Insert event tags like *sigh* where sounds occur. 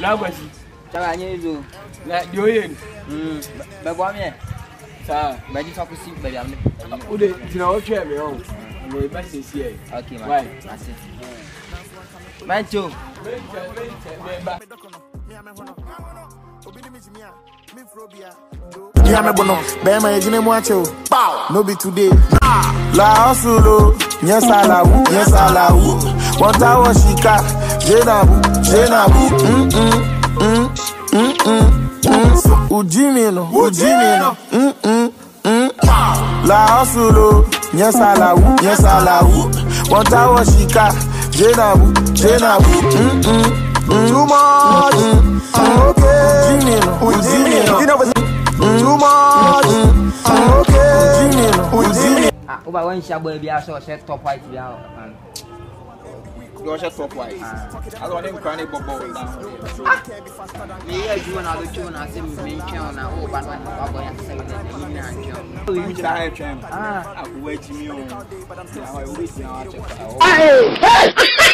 Lagos. Taba nye zo. Na di oye ni. Mm. mi e. Sa, be di fa si be am O de ti o twa me o. Mo ba se si e. Okay, ma. Why? Ma se. Mancho. Yeah, me bono. Be ma ejine mu No be today. La hustle Yes, I la woo. Yes, I la woo. What I was shika. Zainabu, Zainabu, mm, mm mm mm mm mm. Ujimino, Ujimino, mm mm mm. La hustle, yes I la woo, yes I la woo. One tower shika, mm mm mm. Too much, mm, okay. Ujimino, Ujimino, you know too much, mm, okay. Mm. Ujimino, Ujimino. Ah, ó bá wọn ń ṣàgbọ́n ibi aṣọ top white bí you watch it clockwise. That's why ah! oh, I'm crying bubble down. Me you and I do you and I say me channel na o ba na ba boy I say you na channel. You just high channel. Ah, I go wait me o. Yeah, I wait me out. Hey! *laughs*